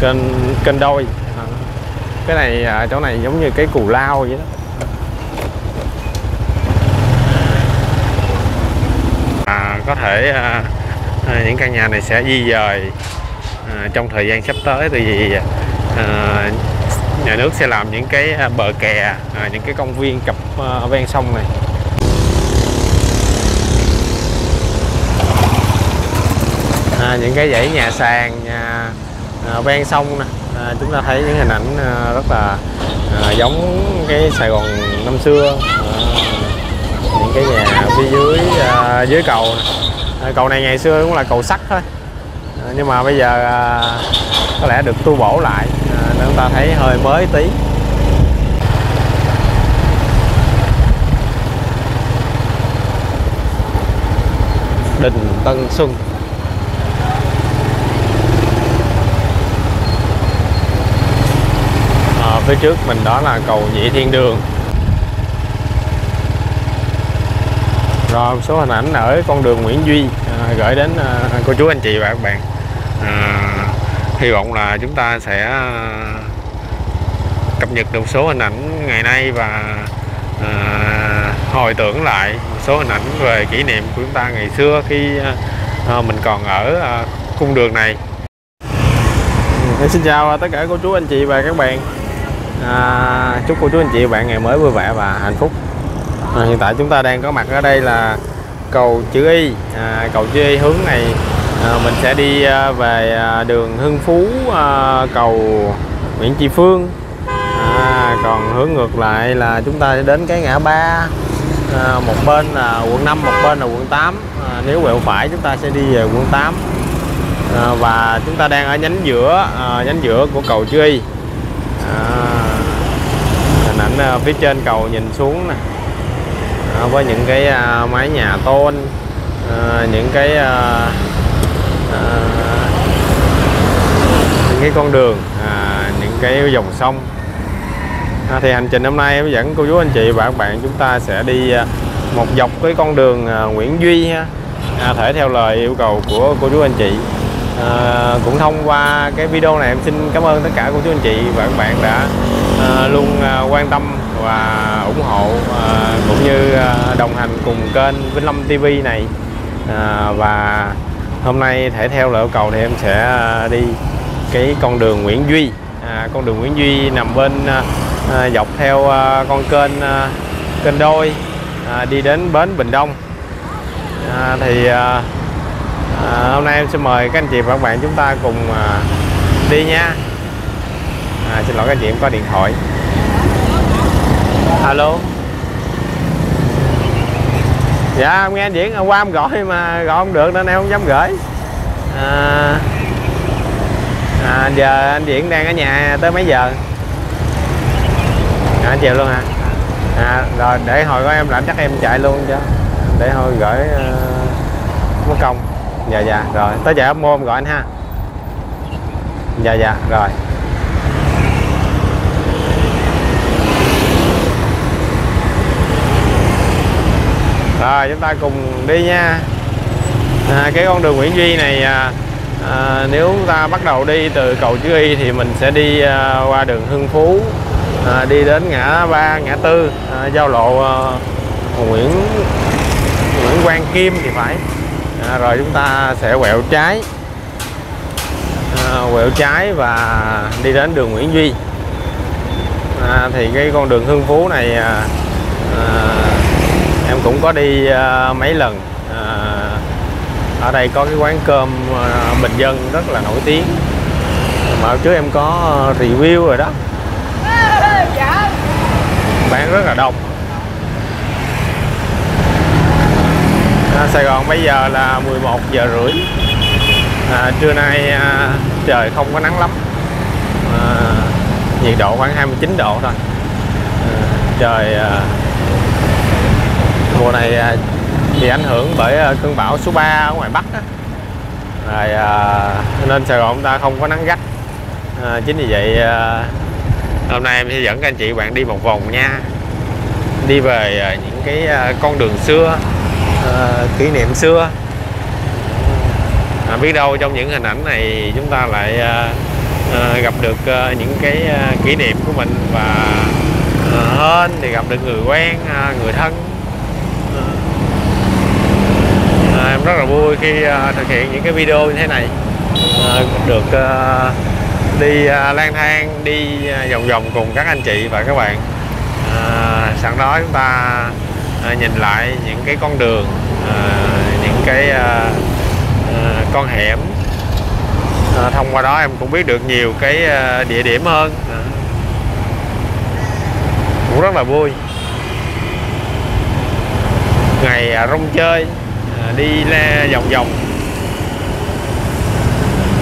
kênh kênh đôi. À, cái này à, chỗ này giống như cái cù lao vậy đó. À, có thể à, à, những căn nhà này sẽ di dời à, trong thời gian sắp tới. Tại vì à, nhà nước sẽ làm những cái à, bờ kè à, những cái công viên cặp à, ven sông này. À, những cái dãy nhà sàn nhà à, ven sông nè. À, chúng ta thấy những hình ảnh à, rất là à, giống cái Sài Gòn năm xưa. À, những cái nhà phía dưới à, dưới cầu nè. À, cầu này ngày xưa cũng là cầu sắt thôi. À, nhưng mà bây giờ à, có lẽ được tu bổ lại. À, nên chúng ta thấy hơi mới tí. Đình Tân Xuân à, phía trước mình đó là cầu Nhị Thiên Đường. Rồi một số hình ảnh ở con đường Nguyễn Duy à, gửi đến à, cô chú anh chị và các bạn. À, hy vọng là chúng ta sẽ à, cập nhật được số hình ảnh ngày nay và à, hồi tưởng lại một số hình ảnh về kỷ niệm của chúng ta ngày xưa khi à, à mình còn ở à, cung đường này. Ừ, xin chào tất cả cô chú anh chị và các bạn à, Chúc cô chú anh chị bạn ngày mới vui vẻ và hạnh phúc. À, Hiện tại chúng ta đang có mặt ở đây là cầu chữ Y. À, Cầu chữ Y hướng này à, mình sẽ đi à, về à, đường Hưng Phú à, cầu Nguyễn Tri Phương. À, Còn hướng ngược lại là chúng ta sẽ đến cái ngã ba à, Một bên là quận 5, một bên là quận 8 à, Nếu quẹo phải chúng ta sẽ đi về quận 8 à, và chúng ta đang ở nhánh giữa à, nhánh giữa của cầu chữ Y. À, ảnh à, phía trên cầu nhìn xuống nè. À, với những cái à, mái nhà tôn à, những cái à, à, những cái con đường à, những cái dòng sông. À, thì hành trình hôm nay em dẫn cô chú anh chị và các bạn chúng ta sẽ đi à, một dọc cái con đường à, Nguyễn Duy ha. À, thể theo lời yêu cầu của cô chú anh chị. À, cũng thông qua cái video này em xin cảm ơn tất cả cô chú anh chị và các bạn đã Ờ, luôn ờ, quan tâm và ủng hộ ờ, cũng như đồng hành cùng kênh Vĩnh Lâm TV này. Và hôm nay thể theo lời yêu cầu thì em sẽ đi cái con đường Nguyễn Duy. À, con đường Nguyễn Duy nằm bên à, dọc theo à, con kênh à, kênh đôi à, đi đến bến Bình Đông. À, thì à, à, hôm nay em sẽ mời các anh chị và các bạn chúng ta cùng à, đi nha à, xin lỗi các anh chị em có điện thoại. Alo? Dạ em nghe anh diễn hôm qua em gọi mà gọi không được nên em không dám gửi. À, à, giờ anh diễn đang ở nhà tới mấy giờ? À, anh chiều luôn hả? À, rồi để hồi có em làm chắc em chạy luôn cho để hồi gửi uh, mất công. Dạ dạ rồi. Tới em mua em gọi anh ha. Dạ dạ rồi. Rồi chúng ta cùng đi nha. À, cái con đường Nguyễn Duy này à, à, nếu chúng ta bắt đầu đi từ cầu chữ Y thì mình sẽ đi à, qua đường Hưng Phú à, đi đến ngã ba ngã tư à, giao lộ à, Nguyễn Nguyễn Quang Kim thì phải. À, rồi chúng ta sẽ quẹo trái. À, quẹo trái và đi đến đường Nguyễn Duy. À, thì cái con đường Hưng Phú này à, à, em cũng có đi ờ, mấy lần. Ờ, ở đây có cái quán cơm ờ, bình dân rất là nổi tiếng. Mà hồi trước em có review rồi đó. Bán rất là đông. À, Sài Gòn bây giờ là 11 giờ rưỡi. À, trưa nay à, trời không có nắng lắm. À, nhiệt độ khoảng 29 độ thôi. À, trời à, mùa này à, thì ảnh hưởng bởi à, cơn bão số 3 ở ngoài Bắc đó. Rồi, à, nên Sài Gòn chúng ta không có nắng gắt. À, chính vì vậy à, hôm nay em sẽ dẫn các anh chị bạn đi một vòng nha. Đi về à, những cái à, con đường xưa à, kỷ niệm xưa. À, biết đâu trong những hình ảnh này chúng ta lại à, à, gặp được à, những cái à, kỷ niệm của mình và à, hơn thì gặp được người quen à, người thân à, em rất là vui khi à, thực hiện những cái video như thế này. À, được à, đi lang thang đi vòng vòng cùng các anh chị và các bạn. À, sẵn đó chúng ta nhìn lại những cái con đường những cái con hẻm. Thông qua đó em cũng biết được nhiều cái địa điểm hơn. Cũng rất là vui. Ngày rong chơi đi la vòng vòng.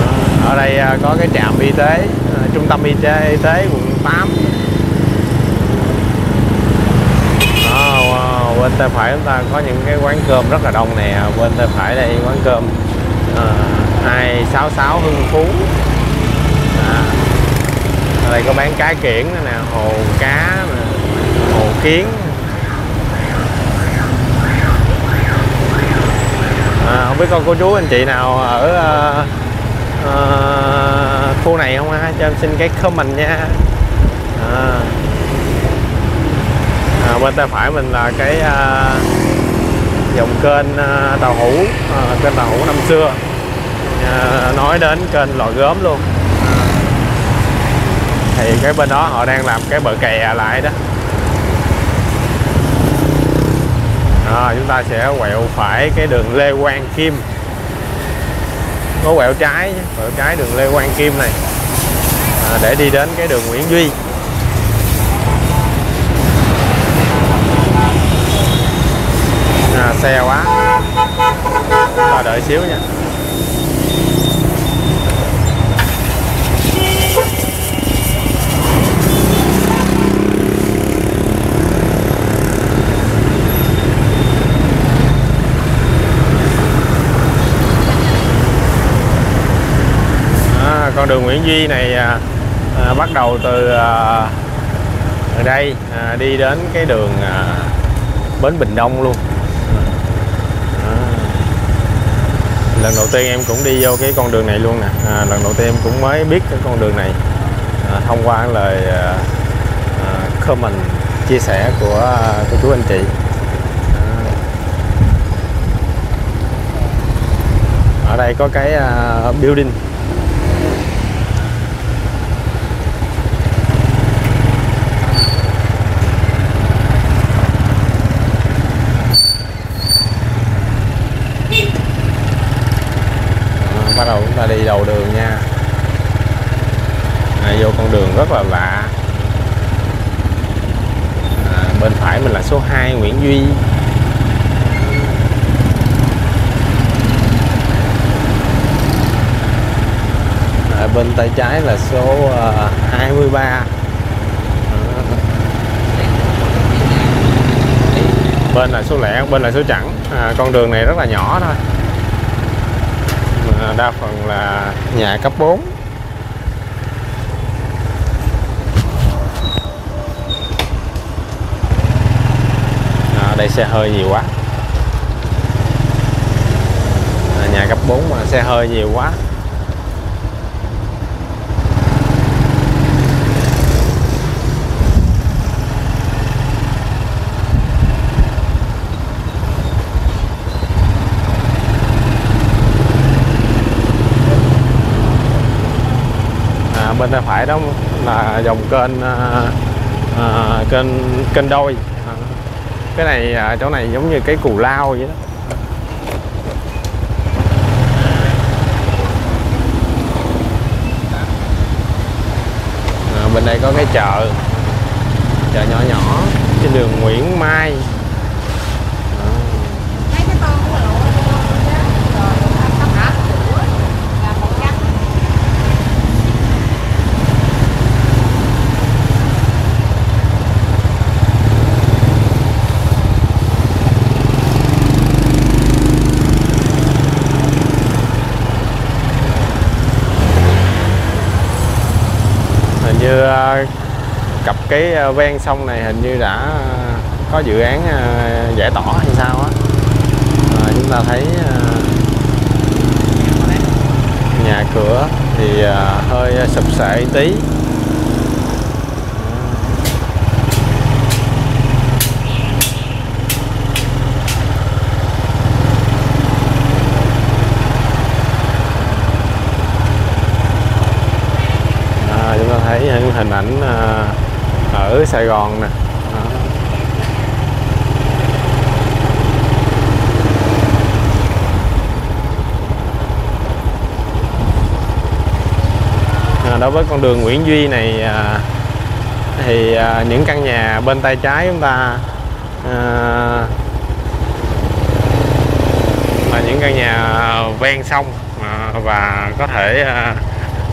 Ờ, ở đây à, có cái trạm y tế à, trung tâm y tế, y tế quận 8 oh, wow, bên tay phải chúng ta có những cái quán cơm rất là đông nè. Bên tay phải đây quán cơm ờ, à, 266 Hưng Phú. À, ở đây có bán cá kiển nữa nè hồ cá nè, hồ kiến với con cô chú anh chị nào ở uh, uh, khu này không ha? Cho em xin cái comment nha. À, à, bên tay phải mình là cái uh, dòng kênh uh, tàu hũ uh, kênh tàu hũ năm xưa. Uh, nói đến kênh lò gốm luôn. Thì cái bên đó họ đang làm cái bờ kè lại đó. À, chúng ta sẽ quẹo phải cái đường Lê Quang Kim. Có quẹo trái quẹo trái đường Lê Quang Kim này. À, để đi đến cái đường Nguyễn Duy. À, xe quá. Ta đợi xíu nha. Con đường Nguyễn Duy này à, à, bắt đầu từ à, ở đây à, đi đến cái đường à, bến Bình Đông luôn. À, lần đầu tiên em cũng đi vô cái con đường này luôn nè. À, lần đầu tiên em cũng mới biết cái con đường này à, thông qua lời à, à, comment chia sẻ của à, cô chú anh chị. À. Ở đây có cái uh, building bắt đầu chúng ta đi đầu đường nha. À, vô con đường rất là lạ. À, bên phải mình là số 2 Nguyễn Duy. À, bên tay trái là số uh, 23 à. bên là số lẻ bên là số chẵn. À, con đường này rất là nhỏ thôi. À, đa phần là nhà cấp 4 à, đây xe hơi nhiều quá. À, nhà cấp 4 mà xe hơi nhiều quá bên tay phải đó là dòng kênh à, à, kênh kênh đôi. À, cái này à, chỗ này giống như cái cù lao vậy đó. À, bên đây có cái chợ chợ nhỏ nhỏ trên đường Nguyễn Mai như à, cặp cái à, ven sông này hình như đã có dự án à, giải tỏa hay sao á. À, chúng ta thấy nhà cửa thì hơi sụp sệ tí à, chúng ta thấy những hình ảnh à, ở Sài Gòn nè. À, đối với con đường Nguyễn Duy này à, thì à, những căn nhà bên tay trái chúng ta à, là những căn nhà ven sông à, và có thể à,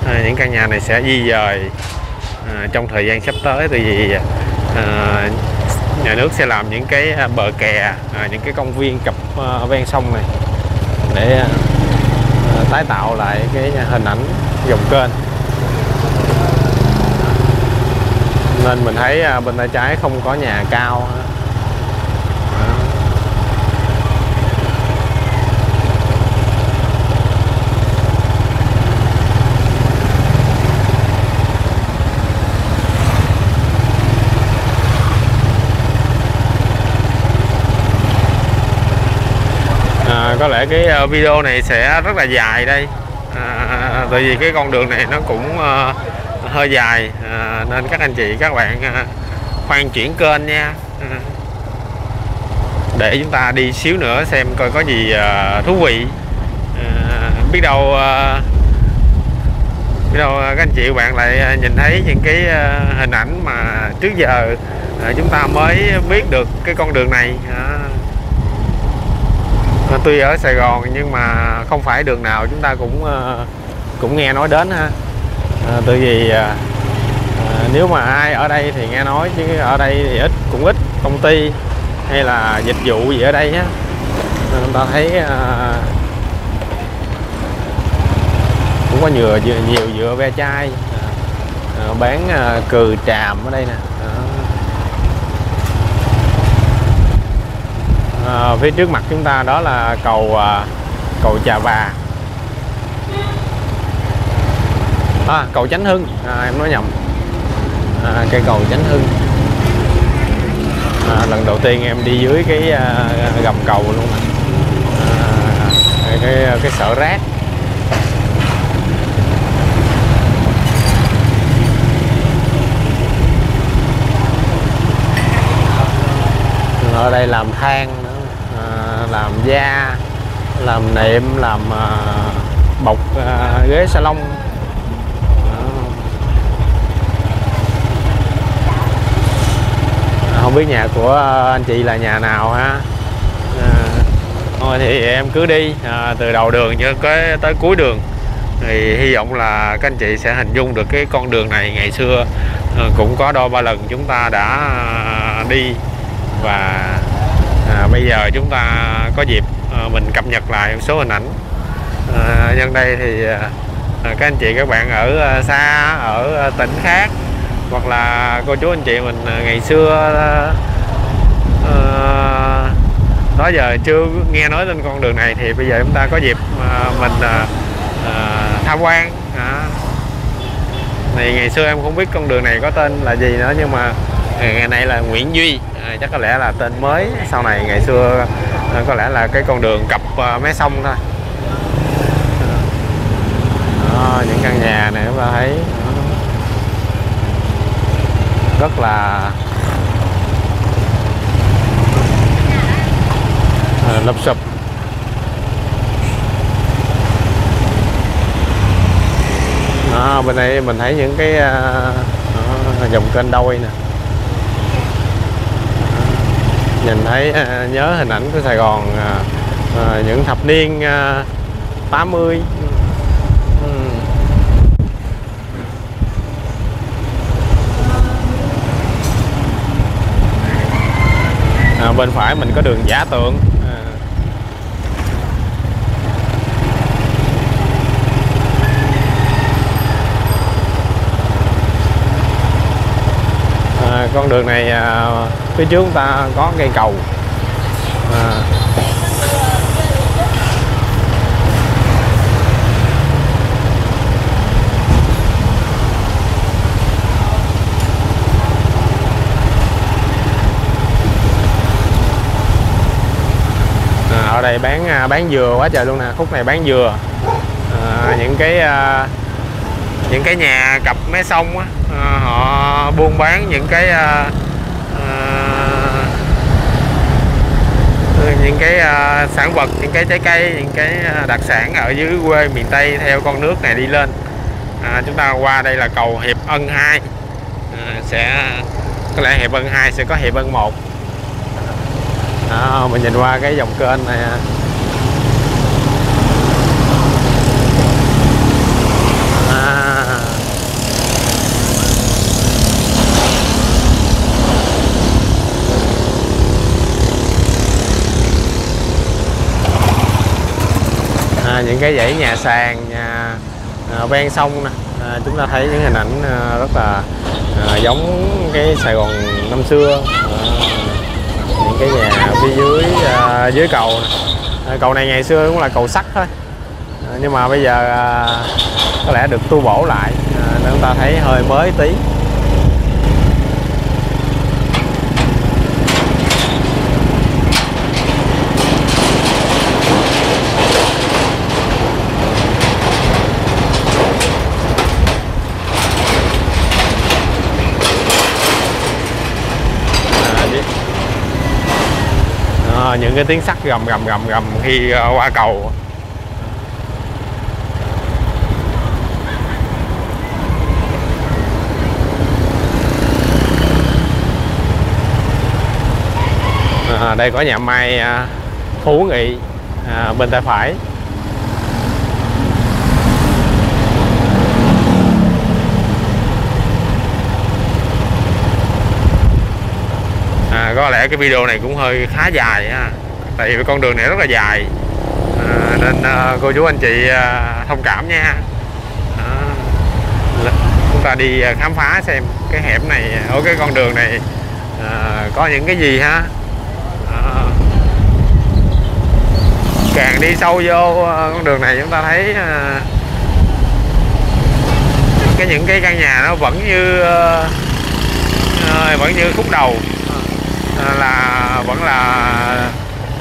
à những căn nhà này sẽ di dời à, trong thời gian sắp tới thì à, nhà nước sẽ làm những cái à, bờ kè à, những cái công viên cặp à, ven sông này để à, tái tạo lại cái hình ảnh dòng kênh. Nên mình thấy à, bên tay trái không có nhà cao ha. Đó. À, có lẽ cái ờ, video này sẽ rất là dài đây. À, à, à, à, tại vì cái con đường này nó cũng à, hơi dài à, nên các anh chị các bạn à, khoan chuyển kênh nha. À, để chúng ta đi xíu nữa xem coi có gì à, thú vị. À, biết đâu à, biết đâu các anh chị các bạn lại nhìn thấy những cái à, hình ảnh mà trước giờ à, chúng ta mới biết được cái con đường này. À, tuy ở Sài Gòn nhưng mà không phải đường nào chúng ta cũng ờ, cũng nghe nói đến ha. À, tại vì à, nếu mà ai ở đây thì nghe nói chứ ở đây thì ít cũng ít công ty hay là dịch vụ gì ở đây á. Người ta thấy à, cũng có nhiều nhiều, nhiều dựa ve chai à, bán à, cừ tràm ở đây nè Đó à, phía trước mặt chúng ta đó là cầu à, cầu Trà Bà. À, cầu Chánh Hưng. À, em nói nhầm. À, cây cầu Chánh Hưng. À, lần đầu tiên em đi dưới cái à, gầm cầu luôn. À, cái cái sợ rác. Ở đây làm than làm da làm nệm làm ờ, bọc ờ, ghế salon. Không biết nhà của anh chị là nhà nào ha. Ờ, thôi thì em cứ đi. À, từ đầu đường cho tới tới cuối đường. Thì hy vọng là các anh chị sẽ hình dung được cái con đường này. Ngày xưa cũng có đôi ba lần chúng ta đã đi. Và à, bây giờ chúng ta có dịp à, mình cập nhật lại một số hình ảnh à, nhân đây thì à, à các anh chị các bạn ở à, xa ở à, tỉnh khác hoặc là cô chú anh chị mình ngày xưa à, đó giờ chưa nghe nói lên con đường này thì bây giờ chúng ta có dịp à, mình à, à, tham quan à. thì ngày xưa em không biết con đường này có tên là gì nữa nhưng mà ngày nay là Nguyễn Duy. À, chắc có lẽ là tên mới sau này ngày xưa à, có lẽ là cái con đường cặp à, mé sông thôi. Đó, những căn nhà này chúng ta thấy. Rất là à, lụp sụp đó, bên đây mình thấy những cái à, dòng kênh đôi nè nhìn thấy à, nhớ hình ảnh của Sài Gòn à, à những thập niên à, 80 ừ. à, bên phải mình có đường giả tượng. con đường này à, phía trước chúng ta có cây cầu à. à ở đây bán à, bán dừa quá trời luôn nè khúc này bán dừa à, những cái những cái nhà cặp mé sông á à, họ buôn bán những cái à, à, những cái à, sản vật những cái trái cây những cái đặc sản ở dưới quê miền Tây theo con nước này đi lên. À, chúng ta qua đây là cầu Hiệp Ân 2 à, sẽ có lẽ Hiệp Ân 2 sẽ có Hiệp Ân 1 mình nhìn qua cái dòng kênh này à. Cái dãy nhà sàn nhà à, ven sông nè. À, chúng ta thấy những hình ảnh à, rất là à, giống cái Sài Gòn năm xưa. À, những cái nhà phía dưới à, dưới cầu nè. À, cầu này ngày xưa cũng là cầu sắt thôi. À, nhưng mà bây giờ à, có lẽ được tu bổ lại. À, nên chúng ta thấy hơi mới tí. À, những cái tiếng sắt gầm gầm gầm gầm khi ờ, qua cầu. À, đây có nhà may à, Phú Nghị à, bên tay phải à, có lẽ cái video này cũng hơi khá dài ha. Tại vì con đường này rất là dài. À, nên à, cô chú anh chị à, thông cảm nha. À, chúng ta đi à, khám phá xem cái hẻm này ở cái con đường này à, có những cái gì ha. À, càng đi sâu vô à, con đường này chúng ta thấy à, cái những cái căn nhà nó vẫn như à, à vẫn như khúc đầu là vẫn là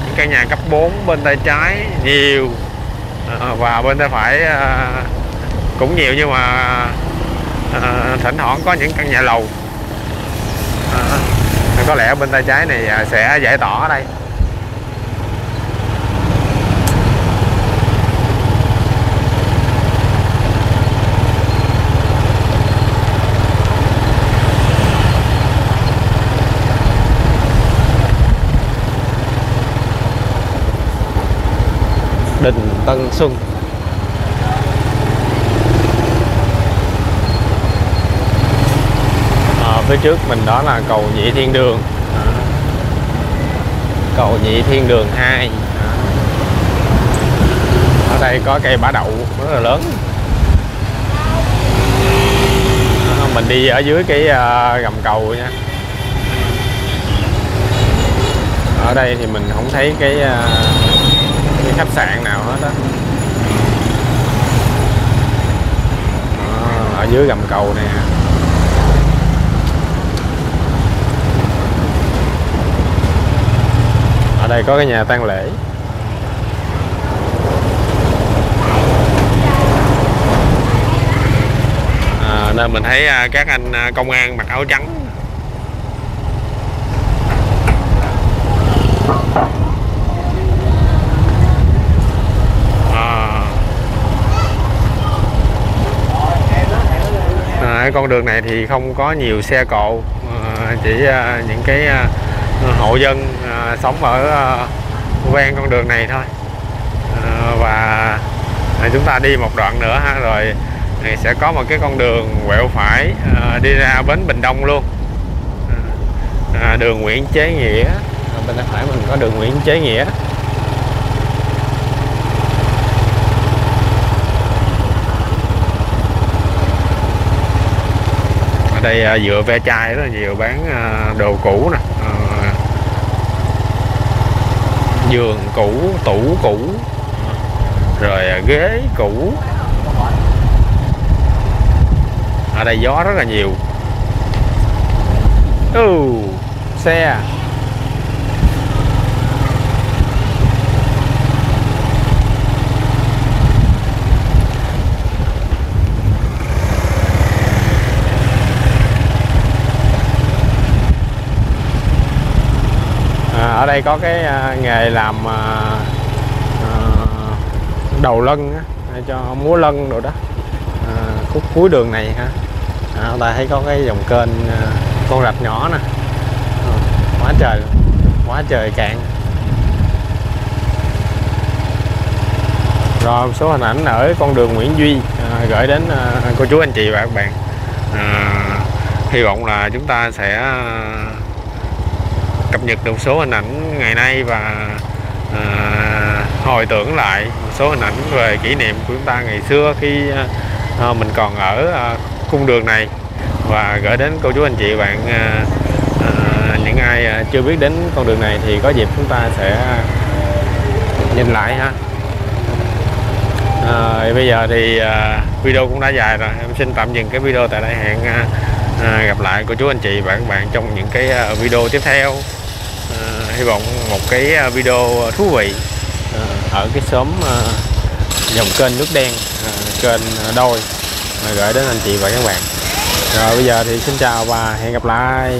những căn nhà cấp 4 bên tay trái nhiều. Ờ, và bên tay phải ờ, cũng nhiều nhưng mà ờ, thỉnh thoảng có những căn nhà lầu. Có lẽ bên tay trái này sẽ giải tỏa ở đây. Đình Tân Xuân. À, phía trước mình đó là cầu Nhị Thiên Đường. À, cầu Nhị Thiên Đường 2 à, ở đây có cây bả đậu rất là lớn. À, mình đi ở dưới cái uh, gầm cầu nha. Ở đây thì mình không thấy cái uh, cái khách sạn nào hết á. Ở dưới gầm cầu nè. Ở đây có cái nhà tang lễ. À, nên mình thấy à, các anh à, công an mặc áo trắng à, con đường này thì không có nhiều xe cộ ờ, chỉ ờ, những cái ờ, hộ dân sống ở ven con đường này thôi. Và chúng ta đi một đoạn nữa ha, rồi thì sẽ có một cái con đường quẹo phải đi ra bến Bình Đông luôn. Đường Nguyễn Chế Nghĩa. Bên tay phải mình có đường Nguyễn Chế Nghĩa. Ở đây à, dựa ve chai rất là nhiều bán à, đồ cũ nè. Ờ, giường cũ tủ cũ. Rồi à, ghế cũ. Ở đây gió rất là nhiều. Ừ, xe. Ở đây có cái à, nghề làm à, à, đầu lân á, cho múa lân rồi đó. À, khúc cuối đường này ha. À, ta thấy có cái dòng kênh con rạch nhỏ nè. À, quá trời quá trời cạn. Rồi một số hình ảnh ở con đường Nguyễn Duy à, gửi đến à, cô chú anh chị và các bạn. À, hy vọng là chúng ta sẽ à, cập nhật được một số hình ảnh ngày nay và à, hồi tưởng lại một số hình ảnh về kỷ niệm của chúng ta ngày xưa khi à, mình còn ở à, cung đường này. Và gửi đến cô chú anh chị bạn à, à, những ai à, chưa biết đến con đường này thì có dịp chúng ta sẽ nhìn lại ha. À, bây giờ thì à, video cũng đã dài rồi. Em xin tạm dừng cái video tại đây. Hẹn à, à, gặp lại cô chú anh chị và các bạn trong những cái video tiếp theo hy vọng một cái à, video à, thú vị à, ở cái xóm dòng kênh nước đen kênh đôi. Gửi đến anh chị và các bạn. Rồi bây giờ thì xin chào và hẹn gặp lại.